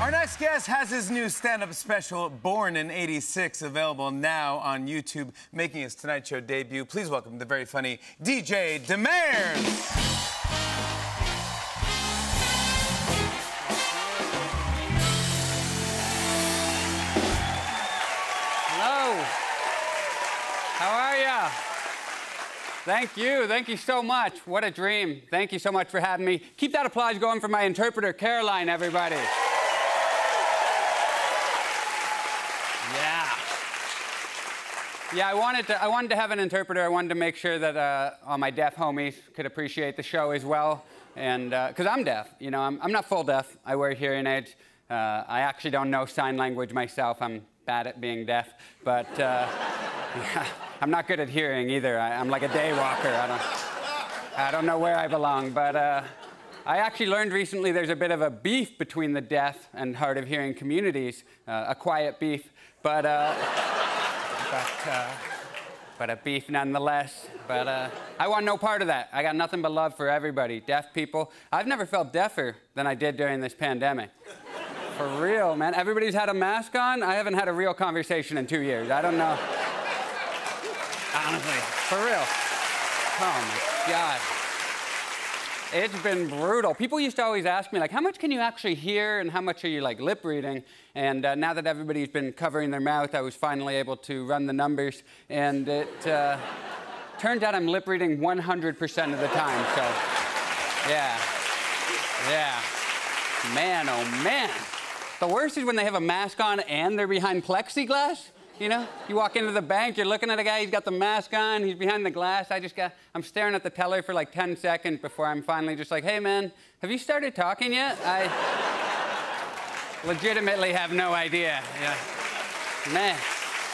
Our next guest has his new stand up special, Born in 86, available now on YouTube, making his Tonight Show debut. Please welcome the very funny DJ. Hello. How are ya? Thank you. Thank you so much. What a dream. Thank you so much for having me. Keep that applause going for my interpreter, Caroline, everybody. Yeah. Yeah, I wanted to. I wanted to have an interpreter. I wanted to make sure that uh, all my deaf homies could appreciate the show as well, and because I'm deaf, you know, I'm, I'm not full deaf. I wear hearing aids. Uh, I actually don't know sign language myself. I'm bad at being deaf, but uh, I'm not good at hearing either. I, am like a day walker. I don't. I don't know where I belong, but. Uh, I actually learned recently there's a bit of a beef between the deaf and hard of hearing communities, uh, a quiet beef, but, uh, but, uh, but a beef nonetheless. But uh, I want no part of that. I got nothing but love for everybody, deaf people. I've never felt deafer than I did during this pandemic. For real, man. Everybody's had a mask on. I haven't had a real conversation in two years. I don't know. Honestly, for real. Oh my God. It's been brutal. People used to always ask me, like, how much can you actually hear and how much are you, like, lip reading? And uh, now that everybody's been covering their mouth, I was finally able to run the numbers. And it uh, turns out I'm lip reading 100% of the time. So, yeah. Yeah. Man, oh man. The worst is when they have a mask on and they're behind plexiglass. You know, you walk into the bank, you're looking at a guy, he's got the mask on, he's behind the glass. I just got, I'm staring at the teller for like 10 seconds before I'm finally just like, hey man, have you started talking yet? I legitimately have no idea. Yeah. Man,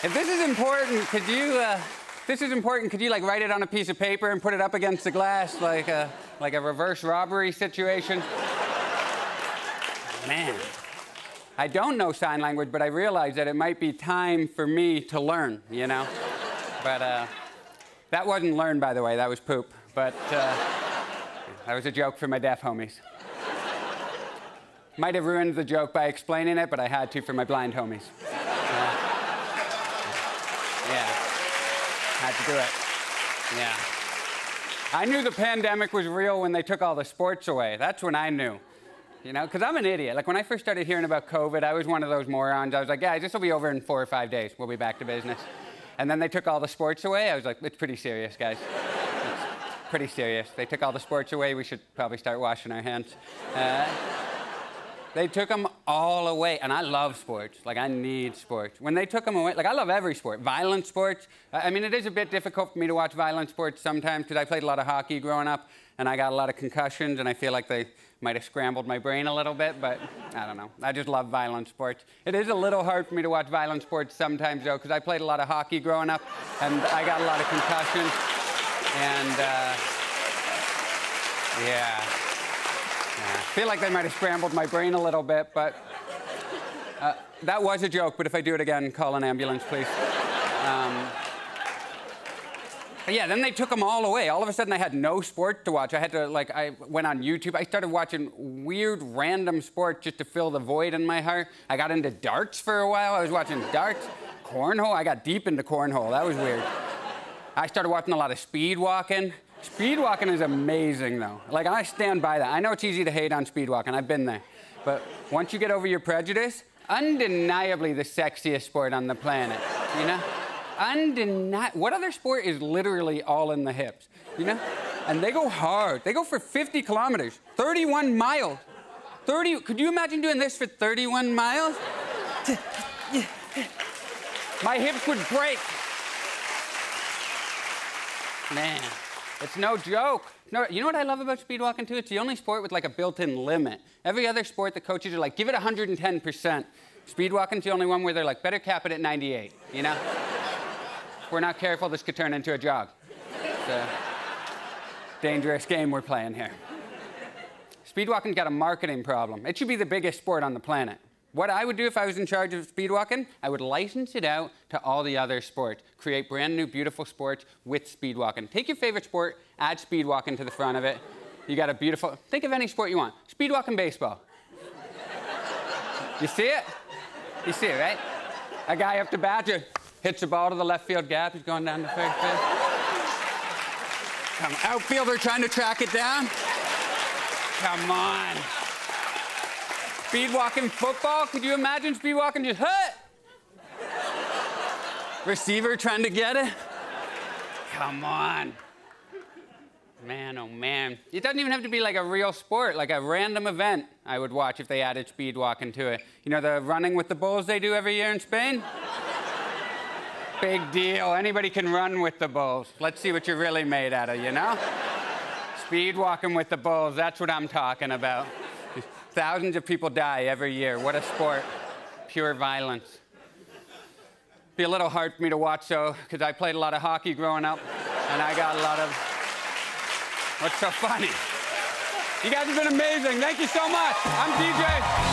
if this is important, could you, uh, this is important, could you like write it on a piece of paper and put it up against the glass like a, like a reverse robbery situation? Man. I don't know sign language, but I realized that it might be time for me to learn, you know? but uh, that wasn't learned, by the way, that was poop. But uh, that was a joke for my deaf homies. Might have ruined the joke by explaining it, but I had to for my blind homies. Uh, yeah. Had to do it. Yeah. I knew the pandemic was real when they took all the sports away. That's when I knew you know, because I'm an idiot. Like when I first started hearing about COVID, I was one of those morons. I was like, guys, this will be over in four or five days. We'll be back to business. And then they took all the sports away. I was like, it's pretty serious, guys. It's pretty serious. They took all the sports away. We should probably start washing our hands. Uh, they took them all away, and I love sports. Like, I need sports. When they took them away, like, I love every sport. Violent sports. I mean, it is a bit difficult for me to watch violent sports sometimes because I played a lot of hockey growing up, and I got a lot of concussions, and I feel like they might have scrambled my brain a little bit, but I don't know. I just love violent sports. It is a little hard for me to watch violent sports sometimes, though, because I played a lot of hockey growing up, and I got a lot of concussions, and uh, yeah. Feel like they might have scrambled my brain a little bit, but uh, that was a joke. But if I do it again, call an ambulance, please. Um, yeah, then they took them all away. All of a sudden, I had no sport to watch. I had to, like, I went on YouTube. I started watching weird, random sports just to fill the void in my heart. I got into darts for a while. I was watching darts, cornhole. I got deep into cornhole. That was weird. I started watching a lot of speed walking. Speed walking is amazing, though. Like, I stand by that. I know it's easy to hate on speed walking, I've been there. But once you get over your prejudice, undeniably the sexiest sport on the planet, you know? Undeniable. What other sport is literally all in the hips, you know? And they go hard. They go for 50 kilometers, 31 miles. 30, could you imagine doing this for 31 miles? My hips would break. Man. It's no joke. No, you know what I love about speed walking too? It's the only sport with like a built-in limit. Every other sport, the coaches are like, give it 110%. Speed walking's the only one where they're like, better cap it at 98. You know? if we're not careful, this could turn into a jog. It's a dangerous game we're playing here. Speed walking's got a marketing problem. It should be the biggest sport on the planet. What I would do if I was in charge of speedwalking, I would license it out to all the other sports. Create brand new, beautiful sports with speedwalking. Take your favorite sport, add speedwalking to the front of it. You got a beautiful, think of any sport you want. Speedwalking baseball. You see it? You see it, right? A guy up to bat, hits the ball to the left field gap. He's going down the third field. Come, outfielder trying to track it down. Come on. Speed walking football. Could you imagine speed walking just hut? Receiver trying to get it. Come on. Man, oh man. It doesn't even have to be like a real sport, like a random event I would watch if they added speed walking to it. You know the running with the bulls they do every year in Spain? Big deal. Anybody can run with the bulls. Let's see what you're really made out of, you know? Speed walking with the bulls, that's what I'm talking about. Thousands of people die every year. What a sport. Pure violence. Be a little hard for me to watch, though, because I played a lot of hockey growing up, and I got a lot of. What's so funny? You guys have been amazing. Thank you so much. I'm DJ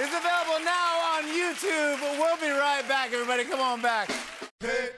is available now on YouTube. We'll be right back, everybody. Come on back. Hey.